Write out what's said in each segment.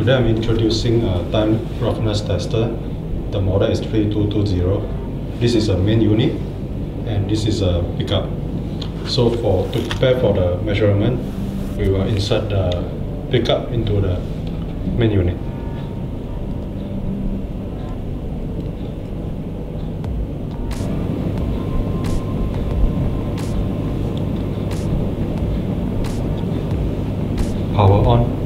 Today I'm introducing a time roughness tester. The model is 3220. This is a main unit and this is a pickup. So for to prepare for the measurement, we will insert the pickup into the main unit. Power on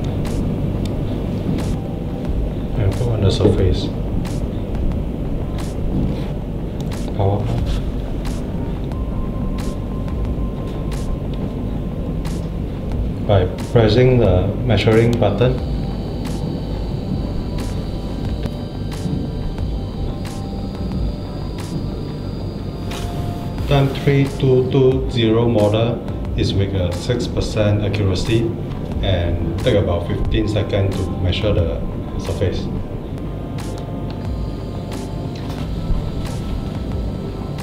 and put on the surface. Power off. by pressing the measuring button Time 3220 model is with a 6% accuracy and take about 15 seconds to measure the surface.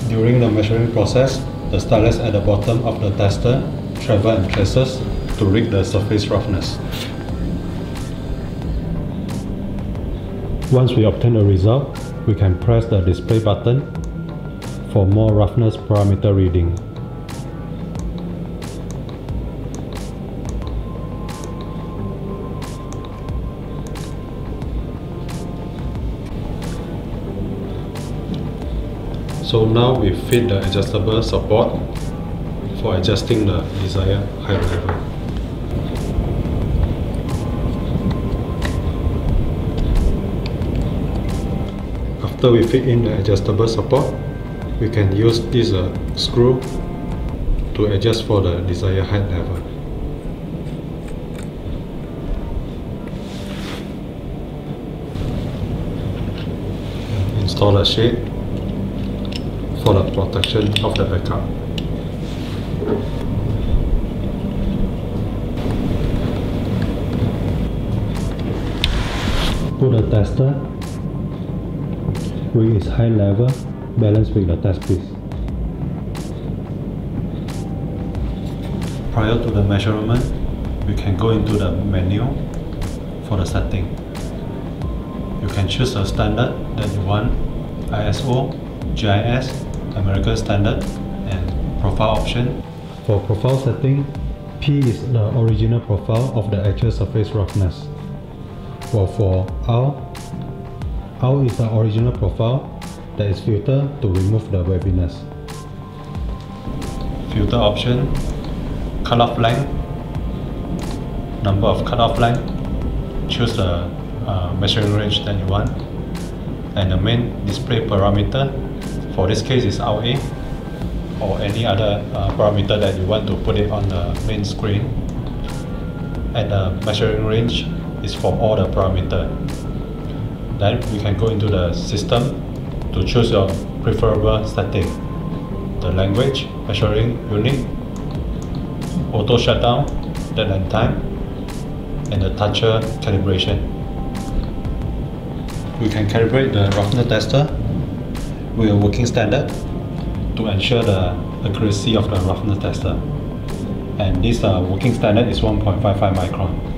During the measuring process, the stylus at the bottom of the tester travels and traces to rig the surface roughness. Once we obtain a result, we can press the display button for more roughness parameter reading. So now we fit the adjustable support for adjusting the desired height level. After we fit in the adjustable support, we can use this uh, screw to adjust for the desired height level. Install a shade for the protection of the pickup. Put the tester with its high level balanced with the test piece. Prior to the measurement, we can go into the menu for the setting. You can choose a standard that you want, ISO, JIS, American Standard, and profile option. For profile setting, P is the original profile of the actual surface roughness. While for R, R is the original profile that is filtered to remove the waviness. Filter option, cutoff length, number of cutoff length, choose the uh, measuring range that you want, and the main display parameter, for this case is RA, or any other uh, parameter that you want to put it on the main screen. And the measuring range is for all the parameter. Then we can go into the system to choose your preferable setting. The language, measuring unit, auto shutdown, deadline time, and the toucher calibration. We can calibrate the roughness tester with a working standard to ensure the accuracy of the roughness tester. And this uh, working standard is 1.55 micron.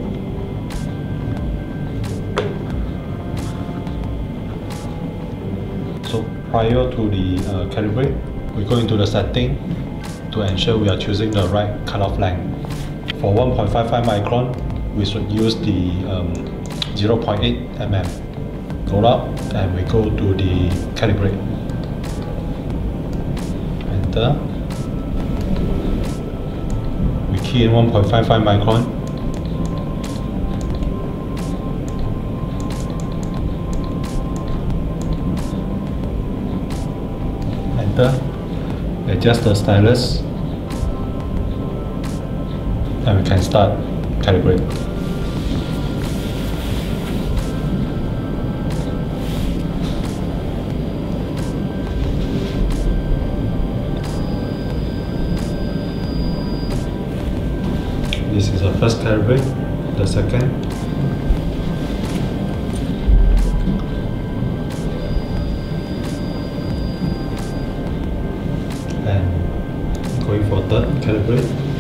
So prior to the uh, calibrate, we go into the setting to ensure we are choosing the right cutoff length. For 1.55 micron, we should use the um, 0.8 mm. Go up and we go to the calibrate. We key in 1.55 micron. Enter, adjust the stylus, and we can start calibrate. This is the first calibrate, the second, and going for third calibrate